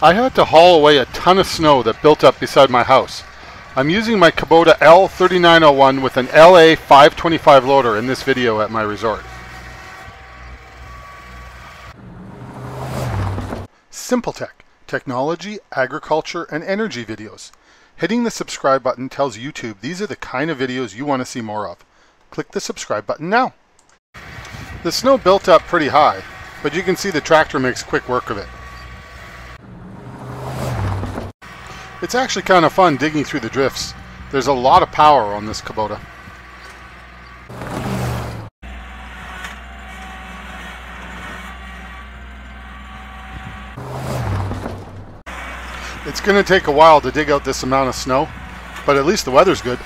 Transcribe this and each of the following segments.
I had to haul away a ton of snow that built up beside my house. I'm using my Kubota L3901 with an LA 525 loader in this video at my resort. Simple Tek, technology, agriculture, and energy videos. Hitting the subscribe button tells YouTube these are the kind of videos you want to see more of. Click the subscribe button now. The snow built up pretty high, but you can see the tractor makes quick work of it. It's actually kind of fun digging through the drifts. There's a lot of power on this Kubota. It's going to take a while to dig out this amount of snow, but at least the weather's good.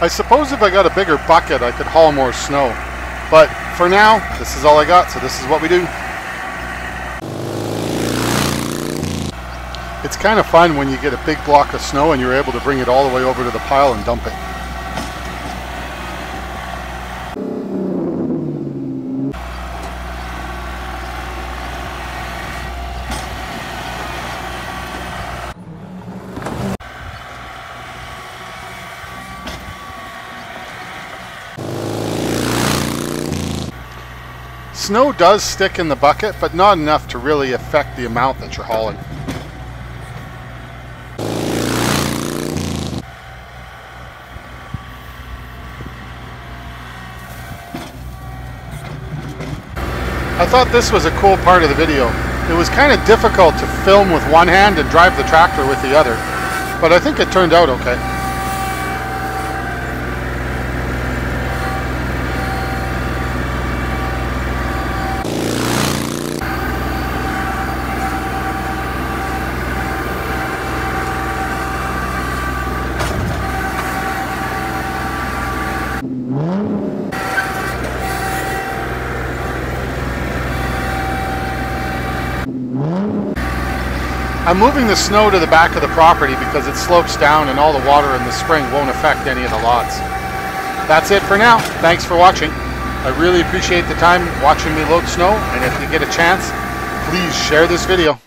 I suppose if I got a bigger bucket, I could haul more snow. But for now, this is all I got, so this is what we do. It's kind of fun when you get a big block of snow and you're able to bring it all the way over to the pile and dump it. Snow does stick in the bucket, but not enough to really affect the amount that you're hauling. I thought this was a cool part of the video. It was kind of difficult to film with one hand and drive the tractor with the other, but I think it turned out okay. I'm moving the snow to the back of the property because it slopes down and all the water in the spring won't affect any of the lots. That's it for now. Thanks for watching. I really appreciate the time watching me load snow and if you get a chance, please share this video.